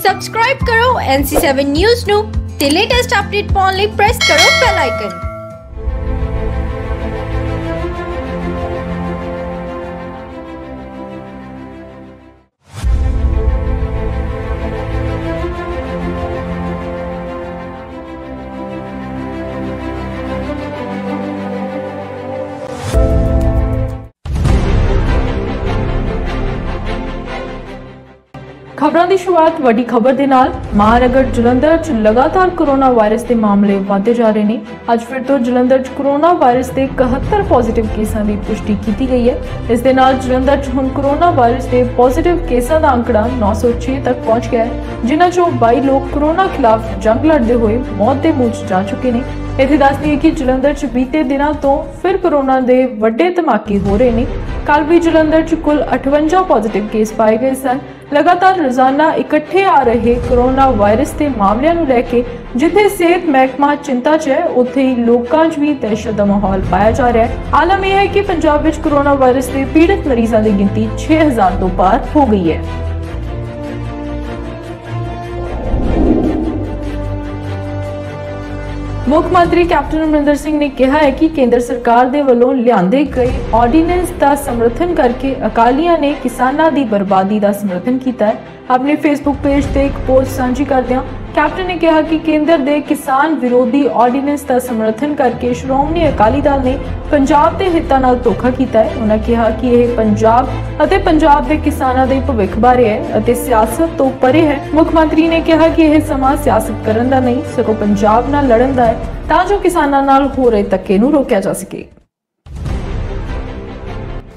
Subscribe ਕਰੋ NC7 news ਨੂੰ ਤੇ ਲੇਟੈਸਟ ਅਪਡੇਟ ਪਾਉਣ ਲਈ ਪ੍ਰੈਸ ਕਰੋ ਬੈਲ ਆਈਕਨ ਖਬਰਾਂ ਦੀ ਸ਼ੁਰੂਆਤ ਵੱਡੀ ਖਬਰ ਦੇ ਨਾਲ ਮਹਾਨਗਰ ਜਲੰਧਰ 'ਚ ਲਗਾਤਾਰ ਕੋਰੋਨਾ ਵਾਇਰਸ ਦੇ ਮਾਮਲੇ ਵਧਦੇ ਜਾ ਰਹੇ ਨੇ। ਅੱਜ ਫਿਰ ਤੋਂ ਜਲੰਧਰ 'ਚ ਕੋਰੋਨਾ ਵਾਇਰਸ ਦੇ 71 ਪੋਜ਼ਿਟਿਵ ਕੇਸਾਂ ਦੀ ਪੁਸ਼ਟੀ ਕੀਤੀ ਗਈ ਹੈ। ਇਸ ਦੇ ਨਾਲ ਜਲੰਧਰ 'ਚ ਹੁਣ ਕੋਰੋਨਾ ਵਾਇਰਸ ਦੇ ਪੋਜ਼ਿਟਿਵ ਕੇਸਾਂ ਦਾ ਅੰਕੜਾ 906 ਤੱਕ ਪਹੁੰਚ ਗਿਆ ਹੈ, ਜਿਨ੍ਹਾਂ 'ਚੋਂ 22 ਲੋਕ ਕੋਰੋਨਾ ਖਿਲਾਫ ਜੰਗ ਲੜਦੇ ਹੋਏ ਮੌਤ ਦੇ ਮੂੰਹ 'ਚ ਜਾ ਚੁੱਕੇ ਨੇ। ਇੱਥੇ ਦੱਸ ਦਈਏ ਕਿ ਜਲੰਧਰ 'ਚ ਬੀਤੇ ਦਿਨਾਂ ਤੋਂ ਫਿਰ ਕੋਰੋਨਾ ਦੇ ਵੱਡੇ ਧਮਾਕੇ ਹੋ ਰਹੇ ਨੇ। ਕੱਲ ਵੀ ਜਲੰਧਰ 'ਚ ਕੁੱਲ 58 ਪੋਜ਼ਿਟਿਵ ਕੇਸ ਪਾਏ ਗਏ ਸਨ। ਲਗਾਤਾਰ ਰੋਜ਼ਾਨਾ ਇਕੱਠੇ ਆ ਰਹੇ ਕੋਰੋਨਾ ਵਾਇਰਸ ਦੇ ਮਾਮਲਿਆਂ ਨੂੰ ਲੈ ਕੇ, ਜਿੱਥੇ ਸਿਹਤ ਮਹਿਕਮਾ ਚਿੰਤਾ 'ਚ ਹੈ, ਉੱਥੇ ਹੀ ਲੋਕਾਂ 'ਚ ਵੀ ਦਹਿਸ਼ਤ ਦਾ ਮਾਹੌਲ ਪਾਇਆ ਜਾ ਰਿਹਾ ਹੈ। ਆਲਮ ਇਹ ਹੈ ਕਿ ਪੰਜਾਬ ਵਿੱਚ ਕੋਰੋਨਾ ਵਾਇਰਸ ਦੇ ਪੀੜਤ ਮਰੀਜ਼ਾਂ ਦੀ ਗਿਣਤੀ 6000 ਤੋਂ ਪਾਰ ਹੋ ਗਈ ਹੈ। ਮੁੱਖ ਮੰਤਰੀ ਕੈਪਟਨ ਅਮਰਿੰਦਰ ਸਿੰਘ ਨੇ ਕਿਹਾ ਹੈ ਕਿ ਕੇਂਦਰ ਸਰਕਾਰ ਦੇ ਵੱਲੋਂ ਲਿਆਂਦੇ ਗਏ ਆਰਡੀਨੈਂਸ ਦਾ ਸਮਰਥਨ ਕਰਕੇ ਅਕਾਲੀਆਂ ਨੇ ਕਿਸਾਨਾਂ ਦੀ ਬਰਬਾਦੀ ਦਾ ਸਮਰਥਨ ਕੀਤਾ ਹੈ। ਆਪਣੇ ਫੇਸਬੁੱਕ ਪੇਜ ਤੇ ਇੱਕ ਪੋਸਟ ਸਾਂਝੀ ਕਰਦਿਆਂ ਕੈਪਟਨ ਨੇ ਕਿਹਾ ਕਿ ਕੇਂਦਰ ਦੇ ਕਿਸਾਨ ਵਿਰੋਧੀ ਆਰਡੀਨੈਂਸ ਦਾ ਸਮਰਥਨ ਕਰਕੇ ਸ਼੍ਰੋਮਣੀ ਅਕਾਲੀ ਦਲ ਨੇ ਪੰਜਾਬ ਦੇ ਹਿੱਤਾਂ ਨਾਲ ਧੋਖਾ ਕੀਤਾ ਹੈ। ਉਹਨਾਂ ਕਿਹਾ ਕਿ ਇਹ ਪੰਜਾਬ ਅਤੇ ਪੰਜਾਬ ਦੇ ਕਿਸਾਨਾਂ ਦੇ ਭਵਿੱਖ ਬਾਰੇ ਹੈ ਅਤੇ ਸਿਆਸਤ ਤੋਂ ਪਰੇ ਹੈ। ਮੁੱਖ ਮੰਤਰੀ ਨੇ ਕਿਹਾ ਕਿ ਇਹ ਸਮਾਂ ਸਿਆਸਤ ਕਰਨ ਦਾ ਨਹੀਂ, ਸਗੋਂ ਪੰਜਾਬ ਨਾਲ ਲੜਨ ਦਾ ਹੈ, ਤਾਂ ਜੋ ਕਿਸਾਨਾਂ ਨਾਲ ਹੋ ਰਹੇ ਧੱਕੇ ਨੂੰ ਰੋਕਿਆ ਜਾ ਸਕੇ।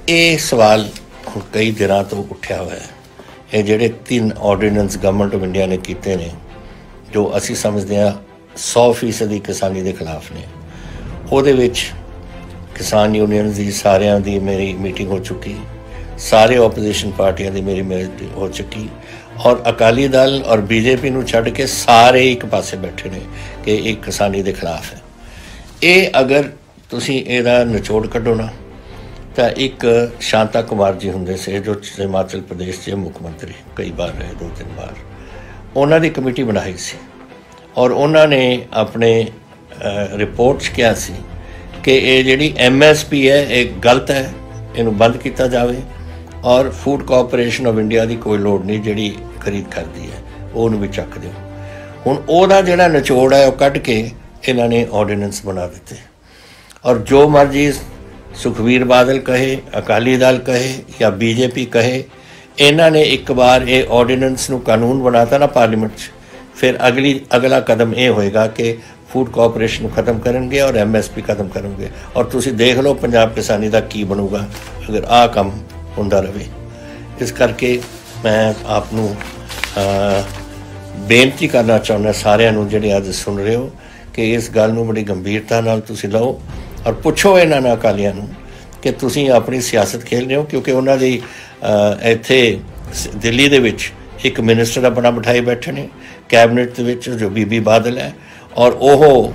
ਇਹ ਸਵਾਲ ਕਈ ਦਿਨਾਂ ਤੋਂ ਉੱਠਿਆ ਹੋਇਆ ਹੈ। ਇਹ ਜਿਹੜੇ ਤਿੰਨ ਆਰਡੀਨੈਂਸ ਗਵਰਨਮੈਂਟ ਆਫ ਇੰਡੀਆ ਨੇ ਕੀਤੇ ਨੇ, ਜੋ ਅਸੀਂ ਸਮਝਦੇ ਹਾਂ 100% ਦੀ ਕਿਸਾਨੀ ਦੇ ਖਿਲਾਫ ਨੇ। ਉਹਦੇ ਵਿੱਚ ਕਿਸਾਨ ਯੂਨੀਅਨ ਦੀ ਸਾਰਿਆਂ ਦੀ ਮੇਰੀ ਮੀਟਿੰਗ ਹੋ ਚੁੱਕੀ, ਸਾਰੇ ਆਪੋਜੀਸ਼ਨ ਪਾਰਟੀਆਂ ਦੀ ਮੇਰੀ ਮੀਟਿੰਗ ਹੋ ਚੁੱਕੀ ਔਰ ਅਕਾਲੀ ਦਲ ਔਰ ਬੀਜੇਪੀ ਨੂੰ ਛੱਡ ਕੇ ਸਾਰੇ ਇੱਕ ਪਾਸੇ ਬੈਠੇ ਨੇ ਕਿ ਇਹ ਕਿਸਾਨੀ ਦੇ ਖਿਲਾਫ ਹੈ। ਇਹ ਅਗਰ ਤੁਸੀਂ ਇਹਦਾ ਨਿਚੋੜ ਕੱਢੋ ਨਾ ਤਾਂ ਇੱਕ ਸ਼ਾਂਤਾ ਕੁਮਾਰ ਜੀ ਹੁੰਦੇ ਸੀ, ਜੋ ਹਿਮਾਚਲ ਪ੍ਰਦੇਸ਼ ਦੇ ਮੁੱਖ ਮੰਤਰੀ ਕਈ ਵਾਰ ਰਹੇ, ਦੋ ਤਿੰਨ ਵਾਰ। ਉਹਨਾਂ ਦੀ ਕਮੇਟੀ ਬਣਾਈ ਸੀ ਔਰ ਉਹਨਾਂ ਨੇ ਆਪਣੇ ਰਿਪੋਰਟ 'ਚ ਕਿਹਾ ਸੀ ਕਿ ਇਹ ਜਿਹੜੀ ਐਮਐਸਪੀ ਹੈ, ਇਹ ਗਲਤ ਹੈ, ਇਹਨੂੰ ਬੰਦ ਕੀਤਾ ਜਾਵੇ ਔਰ ਫੂਡ ਕਾਰਪੋਰੇਸ਼ਨ ਆਫ ਇੰਡੀਆ ਦੀ ਕੋਈ ਲੋੜ ਨਹੀਂ, ਜਿਹੜੀ ਖਰੀਦ ਕਰਦੀ ਹੈ, ਉਹਨੂੰ ਵੀ ਚੱਕ ਦਿਓ। ਹੁਣ ਉਹਦਾ ਜਿਹੜਾ ਨਿਚੋੜ ਹੈ, ਉਹ ਕੱਢ ਕੇ ਇਹਨਾਂ ਨੇ ਆਰਡੀਨੈਂਸ ਬਣਾ ਦਿੱਤੇ। ਔਰ ਜੋ ਮਰਜ਼ੀ ਸੁਖਵੀਰ ਬਾਦਲ ਕਹੇ, ਅਕਾਲੀ ਦਲ ਕਹੇ ਜਾਂ ਬੀਜੇਪੀ ਕਹੇ, ਇਹਨਾਂ ਨੇ ਇੱਕ ਵਾਰ ਇਹ ਆਰਡੀਨੈਂਸ ਨੂੰ ਕਾਨੂੰਨ ਬਣਾਤਾ ਨਾ ਪਾਰਲੀਮੈਂਟ 'ਚ। ਫਿਰ ਅਗਲੀ, ਅਗਲਾ ਕਦਮ ਇਹ ਹੋਏਗਾ ਕਿ ਫੂਡ ਕਾਰਪੋਰੇਸ਼ਨ ਨੂੰ ਖਤਮ ਕਰਨਗੇ ਔਰ ਐਮਐਸਪੀ ਖਤਮ ਕਰਨਗੇ। ਔਰ ਤੁਸੀਂ ਦੇਖ ਲਓ ਪੰਜਾਬ ਕਿਸਾਨੀ ਦਾ ਕੀ ਬਣੂਗਾ, ਅਗਰ ਆਹ ਕੰਮ ਹੁੰਦਾ ਰਹੇ। ਇਸ ਕਰਕੇ ਮੈਂ ਆਪ ਨੂੰ ਬੇਨਤੀ ਕਰਨਾ ਚਾਹੁੰਦਾ ਸਾਰਿਆਂ ਨੂੰ ਜਿਹੜੇ ਅੱਜ ਸੁਣ ਰਹੇ ਹੋ ਕਿ ਇਸ ਗੱਲ ਨੂੰ ਬੜੀ ਗੰਭੀਰਤਾ ਨਾਲ ਤੁਸੀਂ ਲਓ। ਔਰ ਪੁੱਛੋ ਇਹਨਾਂ ਨਾਲ ਅਕਾਲੀਆਂ ਨੂੰ ਕਿ ਤੁਸੀਂ ਆਪਣੀ ਸਿਆਸਤ ਖੇਡ ਰਹੇ ਹੋ, ਕਿਉਂਕਿ ਉਹਨਾਂ ਦੀ ਇੱਥੇ ਦਿੱਲੀ ਦੇ ਵਿੱਚ ਇੱਕ ਮਿਨਿਸਟਰ ਆਪਣਾ ਬਿਠਾਈ ਬੈਠੇ ਨੇ ਕੈਬਨਿਟ ਦੇ ਵਿੱਚ ਜੋ ਬੀਬੀ ਬਾਦਲ ਹੈ ਔਰ ਉਹ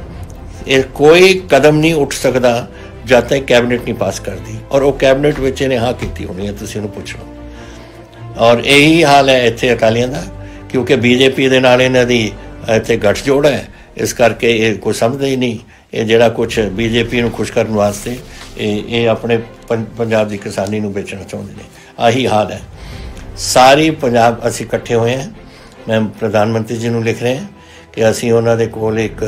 ਇਹ ਕੋਈ ਕਦਮ ਨਹੀਂ ਉੱਠ ਸਕਦਾ ਜਦ ਤੱਕ ਕੈਬਨਿਟ ਨਹੀਂ ਪਾਸ ਕਰਦੀ ਔਰ ਉਹ ਕੈਬਨਿਟ ਵਿੱਚ ਇਹਨੇ ਹਾਂ ਕੀਤੀ ਹੋਣੀ ਹੈ, ਤੁਸੀਂ ਉਹਨੂੰ ਪੁੱਛ ਲਓ। ਔਰ ਇਹੀ ਹਾਲ ਹੈ ਇੱਥੇ ਅਕਾਲੀਆਂ ਦਾ, ਕਿਉਂਕਿ ਬੀਜੇਪੀ ਦੇ ਨਾਲ ਇਹਨਾਂ ਦੀ ਇੱਥੇ ਗੱਠਜੋੜ ਹੈ, ਇਸ ਕਰਕੇ ਇਹ ਕੋਈ ਸਮਝਦਾ ਹੀ ਨਹੀਂ ਇਹ ਜਿਹੜਾ ਕੁਝ ਬੀਜੇਪੀ ਨੂੰ ਖੁਸ਼ ਕਰਨ ਵਾਸਤੇ ਇਹ ਇਹ ਆਪਣੇ ਪੰਜਾਬ ਦੀ ਕਿਸਾਨੀ ਨੂੰ ਵੇਚਣਾ ਚਾਹੁੰਦੇ ਨੇ। ਆਹੀ ਹਾਲ ਹੈ। ਸਾਰੀ ਪੰਜਾਬ ਅਸੀਂ ਇਕੱਠੇ ਹੋਏ ਹਾਂ। ਮੈਂ ਪ੍ਰਧਾਨ ਮੰਤਰੀ ਜੀ ਨੂੰ ਲਿਖ ਰਹੇ ਹਾਂ ਕਿ ਅਸੀਂ ਉਹਨਾਂ ਦੇ ਕੋਲ ਇੱਕ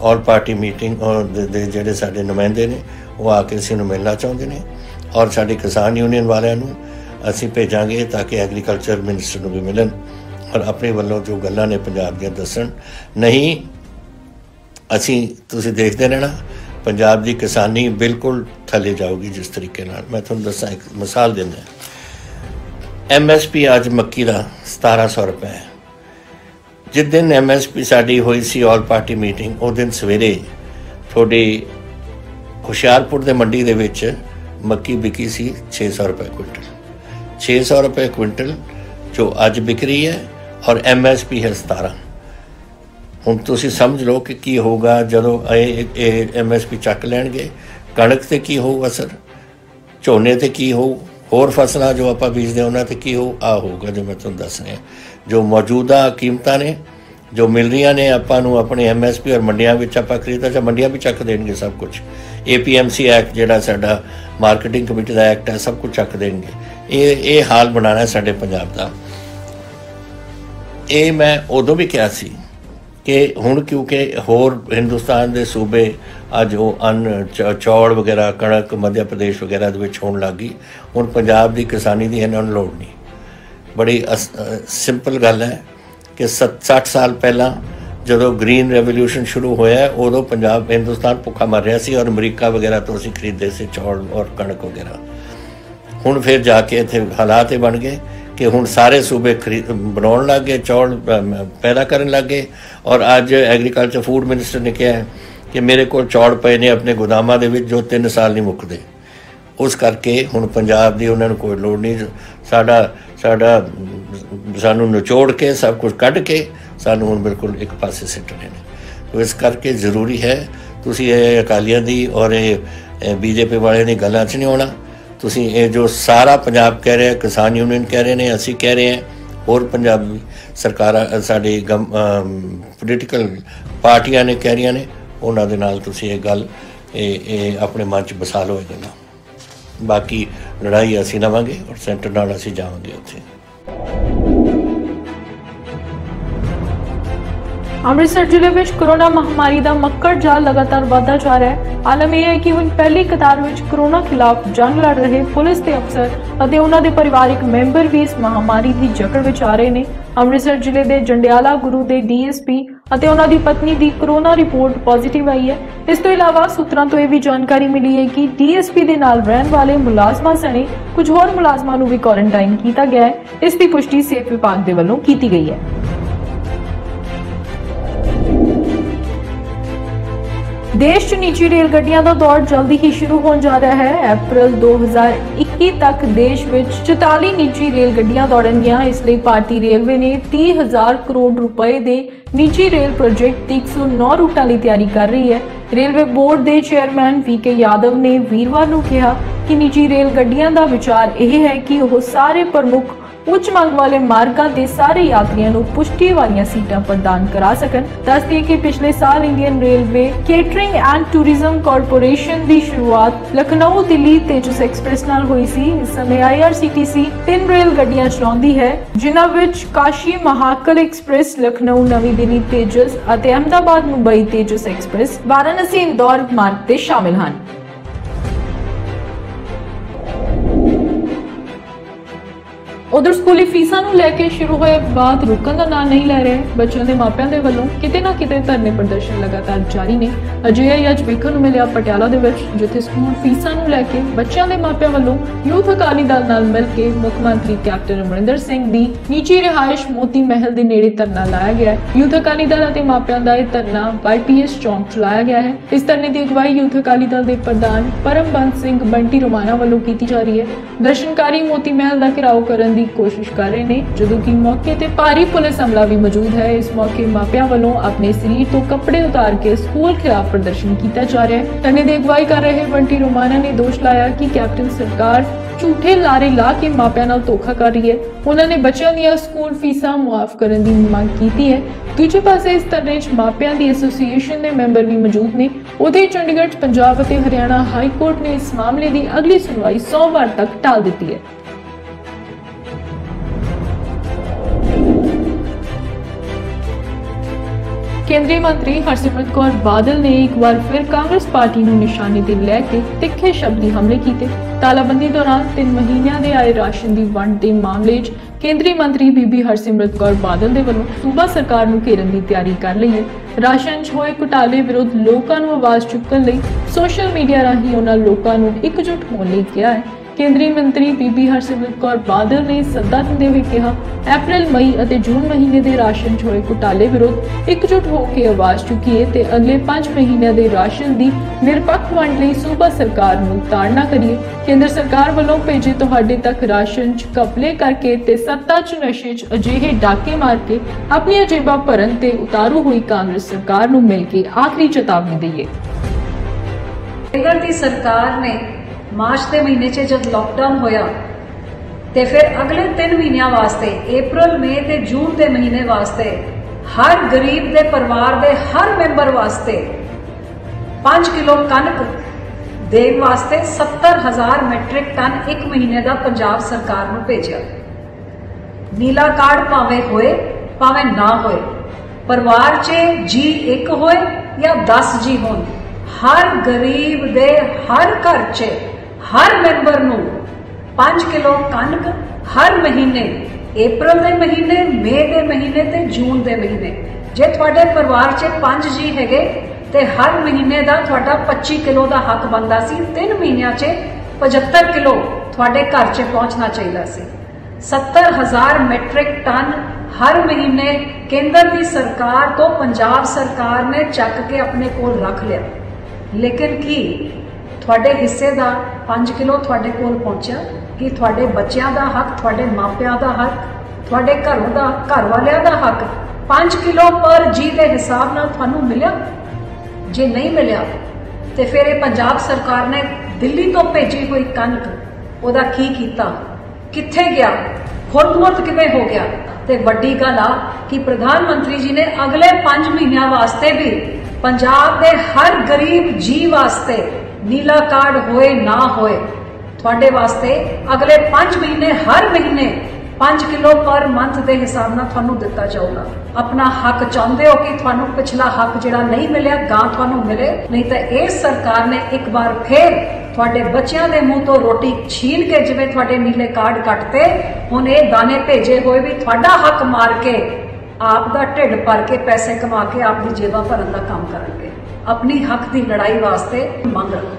ਆਲ ਪਾਰਟੀ ਮੀਟਿੰਗ ਔਰ ਜਿਹੜੇ ਸਾਡੇ ਨੁਮਾਇੰਦੇ ਨੇ, ਉਹ ਆ ਕੇ ਅਸੀਂ ਨੂੰ ਮਿਲਣਾ ਚਾਹੁੰਦੇ ਨੇ ਔਰ ਸਾਡੇ ਕਿਸਾਨ ਯੂਨੀਅਨ ਵਾਲਿਆਂ ਨੂੰ ਅਸੀਂ ਭੇਜਾਂਗੇ ਤਾਂ ਕਿ ਐਗਰੀਕਲਚਰ ਮਿਨਿਸਟਰ ਨੂੰ ਵੀ ਮਿਲਣ ਔਰ ਆਪਣੇ ਵੱਲੋਂ ਜੋ ਗੱਲਾਂ ਨੇ ਪੰਜਾਬ ਦੀਆਂ ਦੱਸਣ। ਨਹੀਂ ਅਸੀਂ ਤੁਸੀਂ ਦੇਖਦੇ ਰਹਿਣਾ। ਪੰਜਾਬ ਦੀ ਕਿਸਾਨੀ ਬਿਲਕੁਲ ਥੱਲੇ ਜਾਊਗੀ ਜਿਸ ਤਰੀਕੇ ਨਾਲ। ਮੈਂ ਤੁਹਾਨੂੰ ਦੱਸਾਂ, ਇੱਕ ਮਿਸਾਲ ਦਿੰਦਾ ਐਮਐਸਪੀ ਅੱਜ ਮੱਕੀ ਦਾ 1700 ਰੁਪਏ ਹੈ। ਜਿਸ ਦਿਨ ਐਮਐਸਪੀ ਸਾਡੀ ਹੋਈ ਸੀ ਆਲ ਪਾਰਟੀ ਮੀਟਿੰਗ ਉਹ ਦਿਨ ਸਵੇਰੇ ਤੁਹਾਡੀ ਹੁਸ਼ਿਆਰਪੁਰ ਦੇ ਮੰਡੀ ਦੇ ਵਿੱਚ ਮੱਕੀ ਵਿਕੀ ਸੀ 600 ਰੁਪਏ ਕੁਇੰਟਲ। 600 ਰੁਪਏ ਕੁਇੰਟਲ ਜੋ ਅੱਜ ਵਿਕ ਰਹੀ ਹੈ ਔਰ ਐਮਐਸਪੀ ਹੈ 17 ਹੁਣ ਤੁਸੀਂ ਸਮਝ ਲਓ ਕਿ ਕੀ ਹੋਊਗਾ ਜਦੋਂ ਇਹ ਐਮਐਸਪੀ ਚੱਕ ਲੈਣਗੇ ਕਣਕ ਤੇ ਕੀ ਹੋਊ ਅਸਰ ਝੋਨੇ ਤੇ ਕੀ ਹੋਊ ਹੋਰ ਫਸਲਾਂ ਜੋ ਆਪਾਂ ਬੀਜਦੇ ਹਾਂ, ਉਹਨਾਂ ਤੇ ਕੀ ਹੋਊ ਆ ਹੋਊਗਾ ਜੋ ਮੈਂ ਤੁਹਾਨੂੰ ਦੱਸ ਰਿਹਾ। ਜੋ ਮੌਜੂਦਾ ਕੀਮਤਾਂ ਨੇ ਜੋ ਮਿਲ ਰਹੀਆਂ ਨੇ ਆਪਾਂ ਨੂੰ ਆਪਣੇ ਐਮਐਸਪੀ ਔਰ ਮੰਡੀਆਂ ਵਿੱਚ ਆਪਾਂ ਖਰੀਦਦਾ ਜਾਂ ਮੰਡੀਆਂ ਵੀ ਚੱਕ ਦੇਣਗੇ ਸਭ ਕੁਝ ਏਪੀਐਮਸੀ ਐਕਟ ਜਿਹੜਾ ਸਾਡਾ ਮਾਰਕੀਟਿੰਗ ਕਮੇਟੀ ਦਾ ਐਕਟ ਹੈ ਸਭ ਕੁਝ ਚੱਕ ਦੇਣਗੇ। ਇਹ ਇਹ ਹਾਲ ਬਣਾਉਣਾ ਸਾਡੇ ਪੰਜਾਬ ਦਾ। ਇਹ ਮੈਂ ਉਦੋਂ ਵੀ ਕਿਹਾ ਸੀ ਕਿ ਹੁਣ ਕਿਉਂਕਿ ਹੋਰ ਹਿੰਦੁਸਤਾਨ ਦੇ ਸੂਬੇ ਅੱਜ ਉਹ ਅਨ ਚ- ਚੌਲ ਵਗੈਰਾ, ਕਣਕ ਮੱਧ ਪ੍ਰਦੇਸ਼ ਵਗੈਰਾ ਦੇ ਵਿੱਚ ਹੋਣ ਲੱਗੀ ਹੁਣ ਪੰਜਾਬ ਦੀ ਕਿਸਾਨੀ ਦੀ ਇਹਨਾਂ ਨੂੰ ਲੋੜ ਨਹੀਂ। ਬੜੀ ਸਿੰਪਲ ਗੱਲ ਹੈ ਕਿ 60 ਸਾਲ ਪਹਿਲਾਂ ਜਦੋਂ ਗ੍ਰੀਨ ਰੈਵੋਲੂਸ਼ਨ ਸ਼ੁਰੂ ਹੋਇਆ, ਉਦੋਂ ਪੰਜਾਬ, ਹਿੰਦੁਸਤਾਨ ਭੁੱਖਾ ਮਰ ਰਿਹਾ ਸੀ ਔਰ ਅਮਰੀਕਾ ਵਗੈਰਾ ਤੋਂ ਅਸੀਂ ਖਰੀਦਦੇ ਸੀ ਚੌਲ ਔਰ ਕਣਕ ਵਗੈਰਾ। ਹੁਣ ਫਿਰ ਜਾ ਕੇ ਇੱਥੇ ਹਾਲਾਤ ਇਹ ਬਣ ਗਏ ਕਿ ਹੁਣ ਸਾਰੇ ਸੂਬੇ ਖਰੀਦ, ਬਣਾਉਣ ਲੱਗ ਗਏ ਚੌਲ ਪੈਦਾ ਕਰਨ ਲੱਗ। ਗਏ ਔਰ ਅੱਜ ਐਗਰੀਕਲਚਰ ਫੂਡ ਮਿਨਿਸਟਰ ਨੇ ਕਿਹਾ ਕਿ ਮੇਰੇ ਕੋਲ ਚੌਲ ਪਏ ਨੇ ਆਪਣੇ ਗੋਦਾਮਾਂ ਦੇ ਵਿੱਚ ਜੋ 3 ਸਾਲ ਨਹੀਂ ਮੁੱਕਦੇ। ਉਸ ਕਰਕੇ ਹੁਣ ਪੰਜਾਬ ਦੀ ਉਹਨਾਂ ਨੂੰ ਕੋਈ ਲੋੜ ਨਹੀਂ। ਸਾਡਾ ਸਾਡਾ, ਸਾਨੂੰ ਨਿਚੋੜ ਕੇ, ਸਭ ਕੁਝ ਕੱਢ ਕੇ ਸਾਨੂੰ ਹੁਣ ਬਿਲਕੁਲ ਇੱਕ ਪਾਸੇ ਸਿੱਟਣੇ ਨੇ। ਇਸ ਕਰਕੇ ਜ਼ਰੂਰੀ ਹੈ, ਤੁਸੀਂ ਇਹ ਅਕਾਲੀਆਂ ਦੀ ਔਰ ਇਹ ਬੀਜੇਪੀ ਵਾਲਿਆਂ ਦੀ ਗੱਲਾਂ 'ਚ ਨਹੀਂ ਆਉਣਾ। ਤੁਸੀਂ ਇਹ ਜੋ ਸਾਰਾ ਪੰਜਾਬ ਕਹਿ ਰਿਹਾ, ਕਿਸਾਨ ਯੂਨੀਅਨ ਕਹਿ ਰਹੇ ਨੇ, ਅਸੀਂ ਕਹਿ ਰਹੇ ਹਾਂ, ਹੋਰ ਪੰਜਾਬ ਸਰਕਾਰਾਂ ਸਾਡੇ ਸਾਡੀ ਪੋਲੀਟੀਕਲ ਪਾਰਟੀਆਂ ਨੇ ਕਹਿ ਰਹੀਆਂ ਨੇ, ਉਹਨਾਂ ਦੇ ਨਾਲ ਤੁਸੀਂ ਇਹ ਗੱਲ, ਇਹ ਇਹ ਆਪਣੇ ਮਨ 'ਚ ਬਸਾ ਲਓ ਇਹ ਗੱਲਾਂ। ਬਾਕੀ ਲੜਾਈ ਅਸੀਂ ਲਵਾਂਗੇ ਔਰ ਸੈਂਟਰ ਨਾਲ ਅਸੀਂ ਜਾਵਾਂਗੇ ਉੱਥੇ। ਅੰਮ੍ਰਿਤਸਰ ਜ਼ਿਲ੍ਹੇ ਵਿੱਚ ਕਰੋਨਾ ਮਹਾਮਾਰੀ ਦਾ ਮੱਕੜ ਜਾਲ ਲਗਾਤਾਰ ਵਧਦਾ ਜਾ ਰਿਹਾ ਹੈ। ਆਲਮ ਇਹ ਹੈ ਕਿ ਹੁਣ ਪਹਿਲੀ ਕਤਾਰ ਵਿੱਚ ਕਰੋਨਾ ਖਿਲਾਫ ਜੰਗ ਲੜ ਰਹੇ ਪੁਲਿਸ ਦੇ ਅਫਸਰ ਅਤੇ ਉਹਨਾਂ ਦੇ ਪਰਿਵਾਰਕ ਮੈਂਬਰ ਵੀ ਇਸ ਮਹਾਮਾਰੀ ਦੀ ਜਕੜ ਵਿੱਚ ਆ ਰਹੇ ਨੇ। ਅੰਮ੍ਰਿਤਸਰ ਜ਼ਿਲ੍ਹੇ ਦੇ ਜੰਡਿਆਲਾ ਗੁਰੂ ਦੇ ਡੀਐਸਪੀ ਅਤੇ ਉਹਨਾਂ ਦੀ ਪਤਨੀ ਦੀ ਕਰੋਨਾ ਰਿਪੋਰਟ ਪੋਜ਼ਿਟਿਵ ਆਈ ਹੈ। ਇਸ ਤੋਂ ਇਲਾਵਾ ਸੂਤਰਾਂ ਤੋਂ ਇਹ ਵੀ ਜਾਣਕਾਰੀ ਮਿਲੀ ਹੈ ਕਿ ਡੀਐਸਪੀ ਦੇ ਨਾਲ ਰਹਿਣ ਵਾਲੇ ਮੁਲਾਜ਼ਮਾਂ ਸਣੇ ਕੁਝ ਹੋਰ ਮੁਲਾਜ਼ਮਾਂ ਨੂੰ ਵੀ ਕੁਆਰੰਟਾਈਨ ਕੀਤਾ ਗਿਆ ਹੈ। ਇਸ ਦੀ ਪੁਸ਼ਟੀ ਸਿਹਤ ਵਿਭਾਗ ਦੇ ਵੱਲੋਂ ਕੀਤੀ ਗਈ ਹੈ। ਦੇਸ਼ 'ਚ ਨਿੱਜੀ ਰੇਲ ਗੱਡੀਆਂ ਦਾ ਦੌਰ ਜਲਦੀ ਹੀ ਸ਼ੁਰੂ ਹੋਣ ਜਾ ਰਿਹਾ ਹੈ। ਅਪ੍ਰੈਲ 2021 ਤੱਕ ਦੇਸ਼ ਵਿੱਚ 44 ਨਿੱਜੀ ਰੇਲ ਗੱਡੀਆਂ ਦੌੜਨਗੀਆਂ। ਇਸ ਲਈ ਭਾਰਤੀ ਰੇਲਵੇ ਨੇ 30000 ਕਰੋੜ ਰੁਪਏ ਦੇ ਨਿੱਜੀ ਰੇਲ ਪ੍ਰੋਜੈਕਟ ਦੀ 109 ਰੂਟਾਂ ਲਈ ਤਿਆਰੀ ਕਰ ਰਹੀ ਹੈ। ਰੇਲਵੇ ਬੋਰਡ ਦੇ ਚੇਅਰਮੈਨ ਵੀਕੇ ਯਾਦਵ ਨੇ ਵੀਰਵਾਰ ਨੂੰ ਕਿਹਾ ਕਿ ਨਿੱਜੀ ਰੇਲ ਗੱਡੀਆਂ ਦਾ ਵਿਚਾਰ ਇਹ ਹੈ ਕਿ ਉਹ ਸਾਰੇ ਪ੍ਰਮੁੱਖ ਉੱਚ ਮੰਗ ਵਾਲੇ ਮਾਰਗਾਂ ਤੇ ਸਾਰੇ ਯਾਤਰੀਆਂ ਨੂੰ ਪੁਸ਼ਟੀ ਵਾਲੀਆਂ ਸੀਟਾਂ ਪ੍ਰਦਾਨ ਕਰਾ ਸਕਣ। ਦੱਸਦੀ ਕਿ ਪਿਛਲੇ ਸਾਲ Indian railway catering and tourism corporation ਦੀ ਸ਼ੁਰੂਆਤ ਲਖਨਊ, ਦਿੱਲੀ ਤੇਜਸ ਐਕਸਪ੍ਰੈਸ ਨਾਲ ਹੋਈ ਸੀ। ਇਸ ਸਮੇਂ ਆਈਆਰਸੀਟੀਸੀ ਤਿੰਨ ਰੇਲ ਗੱਡੀਆਂ ਚਲਾਉਂਦੀ ਹੈ, ਜਿਨ੍ਹਾਂ ਵਿੱਚ ਕਾਸ਼ੀ ਮਹਾਕਲ ਐਕਸਪ੍ਰੈਸ, ਲਖਨਊ ਨਵੀਂ ਦਿੱਲੀ ਤੇਜਸ ਅਤੇ ਅਹਮਦਾਬਾਦ ਮੁੰਬਈ ਤੇਜਸ ਐਕਸਪ੍ਰੈਸ, ਵਾਰਾਣਸੀ ਇੰਦੌਰ ਮਾਰਗ ਤੇ ਸ਼ਾਮਿਲ ਹਨ। ਉਧਰ ਸਕੂਲੀ ਫੀਸਾਂ ਨੂੰ ਲੈ ਕੇ ਸ਼ੁਰੂ ਹੋਏ ਵਿਵਾਦ ਰੁਕਣ ਦਾ ਨਾਂ ਨਹੀਂ ਲੈ ਰਹੇ। ਬੱਚਿਆਂ ਦੇ ਮਾਪਿਆਂ ਦੇ ਵੱਲੋਂ ਕਿਤੇ ਨਾ ਕਿਤੇ ਧਰਨੇ ਪ੍ਰਦਰਸ਼ਨ ਲਗਾਤਾਰ ਜਾਰੀ ਨੇ। ਅਜਿਹਾ ਹੀ ਅੱਜ ਵੇਖਣ ਨੂੰ ਮਿਲਿਆ ਪਟਿਆਲਾ ਦੇ ਵਿੱਚ, ਜਿੱਥੇ ਸਕੂਲ ਫੀਸਾਂ ਨੂੰ ਲੈ ਕੇ ਬੱਚਿਆਂ ਦੇ ਮਾਪਿਆਂ ਵੱਲੋਂ ਯੂਥ ਅਕਾਲੀ ਦਲ ਨਾਲ ਮਿਲ ਕੇ ਮੁੱਖ ਮੰਤਰੀ ਕੈਪਟਨ ਅਮਰਿੰਦਰ ਸਿੰਘ ਦੀ ਨਿੱਜੀ ਰਿਹਾਇਸ਼ ਮੋਤੀ ਮਹਿਲ ਦੇ ਨੇੜੇ ਧਰਨਾ ਲਾਇਆ ਗਿਆ ਹੈ। ਯੂਥ ਅਕਾਲੀ ਦਲ ਅਤੇ ਮਾਪਿਆਂ ਦਾ ਇਹ ਧਰਨਾ ਵਾਈਪੀਐਸ ਚੌਂਕ 'ਚ ਲਾਇਆ ਗਿਆ ਹੈ। ਇਸ ਧਰਨੇ ਦੀ ਅਗਵਾਈ ਯੂਥ ਅਕਾਲੀ ਦਲ ਦੇ ਪ੍ਰਧਾਨ ਪਰਮਬੰਦ ਸਿੰਘ ਬੰਟੀ ਰੋਮਾਣਾ ਵੱਲੋਂ ਕੀਤੀ ਜਾ ਰਹੀ ਹੈ। ਦਰਸ਼ਨਕਾਰੀ ਮੋਤੀ ਮਹਿਲ ਦਾ ਘਿਰਾਓ ਕਰਨ ਦੀ ਕੋਸ਼ਿਸ਼ ਕਰ ਰਹੇ ਨੇ, ਜਦੋਂ ਕਿ ਮੌਕੇ ਤੇ ਭਾਰੀ ਪੁਲਿਸ ਹਮਲਾ ਵੀ ਮੌਜੂਦ ਹੈ। ਇਸ ਮੌਕੇ ਮਾਪਿਆਂ ਵੱਲੋਂ ਆਪਣੇ ਸਰੀਰ ਤੋਂ ਕੱਪੜੇ ਉਤਾਰ ਕੇ ਸਕੂਲ ਖਿਲਾਫ ਪ੍ਰਦਰਸ਼ਨ ਕੀਤਾ ਜਾ ਰਿਹਾ ਹੈ। ਧਰਨੇ ਦੀ ਅਗਵਾਈ ਕਰ ਰਹੇ ਬੰਟੀ ਰੋਮਾਣਾ ਨੇ ਦੋਸ਼ ਲਾਇਆ ਕਿ ਕੈਪਟਨ ਸਰਕਾਰ ਝੂਠੇ ਲਾਰੇ ਲਾ ਕੇ ਮਾਪਿਆਂ ਨਾਲ ਧੋਖਾ ਕਰ ਰਹੀ ਹੈ। ਉਹਨਾਂ ਨੇ ਬੱਚਿਆਂ ਦੀਆਂ ਸਕੂਲ ਫੀਸਾਂ ਮੁਆਫ ਕਰਨ ਦੀ ਮੰਗ ਕੀਤੀ ਹੈ। ਦੂਜੇ ਪਾਸੇ ਇਸ ਧਰਨੇ 'ਚ ਮਾਪਿਆਂ ਦੀ ਐਸੋਸੀਏਸ਼ਨ ਦੇ ਮੈਂਬਰ ਵੀ ਮੌਜੂਦ ਨੇ। ਉਥੇ ਚੰਡੀਗੜ੍ਹ 'ਚ ਪੰਜਾਬ ਅਤੇ ਹਰਿਆਣਾ ਹਾਈ ਕੋਰਟ ਨੇ ਇਸ ਮਾਮਲੇ ਦੀ ਅਗਲੀ ਸੁਣਵਾਈ ਸੋਮਵਾਰ ਤੱਕ ਟਾਲ ਦਿੱਤੀ ਹੈ। ਕੇਂਦਰੀ ਮੰਤਰੀ ਹਰਸਿਮਰਤ ਕੌਰ ਬਾਦਲ ਨੇ ਇੱਕ ਵਾਰ ਫਿਰ ਕਾਂਗਰਸ ਪਾਰਟੀ ਨੂੰ ਨਿਸ਼ਾਨੇ ਤੇ ਲੈ ਕੇ ਤਿੱਖੇ ਸ਼ਬਦੀ ਹਮਲੇ ਕੀਤੇ। ਤਾਲਾਬੰਦੀ ਦੌਰਾਨ 3 ਮਹੀਨਿਆਂ ਦੇ ਆਏ ਰਾਸ਼ਨ ਦੀ ਵੰਡ ਦੇ ਮਾਮਲੇ 'ਚ ਕੇਂਦਰੀ ਮੰਤਰੀ ਬੀਬੀ ਹਰਸਿਮਰਤ ਕੌਰ ਬਾਦਲ ਦੇ ਵੱਲੋਂ ਸੂਬਾ ਸਰਕਾਰ ਨੂੰ ਘੇਰਨ ਦੀ ਤਿਆਰੀ ਕਰ ਲਈ ਹੈ। ਰਾਸ਼ਨ 'ਚ ਹੋਏ ਘੁਟਾਲੇ ਵਿਰੁੱਧ ਲੋਕਾਂ ਨੂੰ ਆਵਾਜ਼ ਚੁੱਕਣ ਲਈ ਸੋਸ਼ਲ ਮੀਡੀਆ ਰਾਹੀਂ ਉਹਨਾਂ ਲੋਕਾਂ ਨੂੰ ਇਕਜੁੱਟ ਹੋਣ ਲਈ ਕਿਹਾ ਹੈ। ਕੇਂਦਰੀ ਮੰਤਰੀ ਬੀਬੀ ਹਰਸਿਮਰਤ ਕੌਰ ਬਾਦਲ ਨੇ ਸੱਦਾ ਦਿੰਦੇ ਹੋਏ ਕਿਹਾ ਅਪ੍ਰੈਲ ਮਈ ਅਤੇ ਜੂਨ ਮਹੀਨੇ ਦੇ ਰਾਸ਼ਨ 'ਚ ਘੁਟਾਲੇ ਵਿਰੁੱਧ ਇਕਜੁੱਟ ਹੋ ਕੇ ਆਵਾਜ਼ ਚੁੱਕੀਏ ਤੇ ਅਗਲੇ 5 ਮਹੀਨਿਆਂ ਦੇ ਰਾਸ਼ਨ ਦੀ ਨਿਰਪੱਖ ਵੰਡ ਲਈ ਸੂਬਾ ਸਰਕਾਰ ਨੂੰ ਤਾੜਨਾ ਕਰੀਏ। ਕੇਂਦਰ ਸਰਕਾਰ ਵੱਲੋਂ ਭੇਜੇ ਤੁਹਾਡੇ ਤੱਕ ਰਾਸ਼ਨ 'ਚ ਕਪਲੇ ਕਰਕੇ ਤੇ ਸੱਤਾ 'ਚ ਨਸ਼ੇ 'ਚ ਅਜਿਹੇ ਡਾਕੇ ਮਾਰ ਕੇ ਆਪਣੀਆਂ ਜੇਬਾਂ ਭਰਨ ਤੇ ਉਤਾਰੂ ਹੋਈ ਕਾਂਗਰਸ ਸਰਕਾਰ ਨੂੰ ਮਿਲ ਕੇ ਆਖਰੀ ਚੇਤਾਵਨੀ ਦਈਏ। ਕੇਂਦਰ ਦੀ ਸਰਕਾਰ ਨੇ ਮਾਰਚ ਦੇ ਮਹੀਨੇ 'ਚ ਜਦ ਲਾਕਡਾਊਨ ਹੋਇਆ, ਤੇ ਫਿਰ ਅਗਲੇ 3 ਮਹੀਨਿਆਂ ਵਾਸਤੇ, April, May ਤੇ June ਦੇ ਮਹੀਨੇ ਵਾਸਤੇ, ਹਰ ਗਰੀਬ ਦੇ ਪਰਿਵਾਰ ਦੇ ਹਰ ਮੈਂਬਰ ਵਾਸਤੇ 5 ਕਿਲੋ ਕਣਕ ਦੇਣ ਵਾਸਤੇ 70000 ਮੈਟ੍ਰਿਕ ਟਨ ਇੱਕ ਮਹੀਨੇ ਦਾ ਪੰਜਾਬ ਸਰਕਾਰ ਨੂੰ ਭੇਜਿਆ। ਨੀਲਾ ਕਾਰਡ ਭਾਵੇਂ ਹੋਏ, ਭਾਵੇਂ ਨਾ ਹੋਏ, ਪਰਿਵਾਰ 'ਚ ਜੀ ਇੱਕ ਹੋਏ ਜਾਂ 10 ਜੀ ਹੋਣ, ਹਰ ਗਰੀਬ ਦੇ ਹਰ ਘਰ 'ਚ ਹਰ ਮੈਂਬਰ ਨੂੰ 5 ਕਿਲੋ ਕਣਕ ਹਰ ਮਹੀਨੇ, April ਦੇ ਮਹੀਨੇ ਮਈ ਦੇ ਮਹੀਨੇ ਤੇ ਜੂਨ ਦੇ ਮਹੀਨੇ। ਜੇ ਤੁਹਾਡੇ ਪਰਿਵਾਰ 'ਚ 5 ਜੀ ਹੈਗੇ ਤੇ ਹਰ ਮਹੀਨੇ ਦਾ ਤੁਹਾਡਾ 25 ਕਿਲੋ ਦਾ ਹੱਕ ਬਣਦਾ ਸੀ 3 ਮਹੀਨਿਆਂ 'ਚ 75 ਕਿਲੋ ਤੁਹਾਡੇ ਘਰ 'ਚ ਪਹੁੰਚਣਾ ਚਾਹੀਦਾ ਸੀ। 70000 ਮੈਟ੍ਰਿਕ ਟਨ ਹਰ ਮਹੀਨੇ ਕੇਂਦਰ ਦੀ ਸਰਕਾਰ ਤੋਂ ਪੰਜਾਬ ਸਰਕਾਰ ਨੇ ਚੱਕ ਕੇ ਆਪਣੇ ਕੋਲ ਰੱਖ ਲਿਆ। ਲੇਕਿਨ ਕੀ ਤੁਹਾਡੇ ਹਿੱਸੇ ਦਾ 5 ਕਿਲੋ ਤੁਹਾਡੇ ਕੋਲ ਪਹੁੰਚਿਆ ਕਿ ਤੁਹਾਡੇ ਬੱਚਿਆਂ ਦਾ ਹੱਕ, ਤੁਹਾਡੇ ਮਾਪਿਆਂ ਦਾ ਹੱਕ, ਤੁਹਾਡੇ ਘਰੋਂ ਦਾ ਘਰ ਵਾਲਿਆਂ ਦਾ ਹੱਕ 5 ਕਿਲੋ ਪਰ ਜੀ ਦੇ ਹਿਸਾਬ ਨਾਲ ਤੁਹਾਨੂੰ ਮਿਲਿਆ? ਜੇ ਨਹੀਂ ਮਿਲਿਆ, ਤੇ ਫਿਰ ਇਹ ਪੰਜਾਬ ਸਰਕਾਰ ਨੇ ਦਿੱਲੀ ਤੋਂ ਭੇਜੀ ਹੋਈ ਕਣਕ, ਉਹਦਾ ਕੀ ਕੀਤਾ? ਕਿੱਥੇ ਗਿਆ? ਖੁਰਦ ਕਿਵੇਂ ਹੋ ਗਿਆ? ਤੇ ਵੱਡੀ ਗੱਲ ਆ ਕਿ ਪ੍ਰਧਾਨ ਮੰਤਰੀ ਜੀ ਨੇ ਅਗਲੇ 5 ਮਹੀਨਿਆਂ ਵਾਸਤੇ ਵੀ ਪੰਜਾਬ ਦੇ ਹਰ ਗਰੀਬ ਜੀ ਵਾਸਤੇ ਨੀਲਾ ਕਾਰਡ ਹੋਏ ਨਾ ਹੋਏ। ਤੁਹਾਡੇ ਵਾਸਤੇ ਅਗਲੇ 5 ਮਹੀਨੇ, ਹਰ ਮਹੀਨੇ 5 ਕਿਲੋ ਪਰ ਮੰਥ ਦੇ ਹਿਸਾਬ ਨਾਲ ਤੁਹਾਨੂੰ ਦਿੱਤਾ ਜਾਊਗਾ। ਆਪਣਾ ਹੱਕ ਚਾਹੁੰਦੇ ਹੋ ਕਿ ਤੁਹਾਨੂੰ ਪਿਛਲਾ ਹੱਕ ਜਿਹੜਾ ਨਹੀਂ ਮਿਲਿਆ ਗਾਂ ਤੁਹਾਨੂੰ ਮਿਲੇ। ਨਹੀਂ ਤਾਂ ਇਸ ਸਰਕਾਰ ਨੇ ਇੱਕ ਵਾਰ ਫੇਰ ਤੁਹਾਡੇ ਬੱਚਿਆਂ ਦੇ ਮੂੰਹ ਤੋਂ ਰੋਟੀ ਛੀਨ ਕੇ ਜਿਵੇਂ ਤੁਹਾਡੇ ਨੀਲੇ ਕਾਰਡ ਕੱਟਤੇ, ਹੁਣ ਇਹ ਦਾਣੇ ਭੇਜੇ ਹੋਏ ਵੀ ਤੁਹਾਡਾ ਹੱਕ ਮਾਰ ਕੇ ਆਪ ਦਾ ਢਿੱਡ ਭਰ ਕੇ ਪੈਸੇ ਕਮਾ ਕੇ ਆਪ ਦੀ ਜੇਬਾਂ ਭਰਨ ਦਾ ਕੰਮ ਕਰਨਗੇ। ਆਪਣੀ ਹੱਕ ਦੀ ਲੜਾਈ ਵਾਸਤੇ ਮੰਗ ਰੱਖੋ।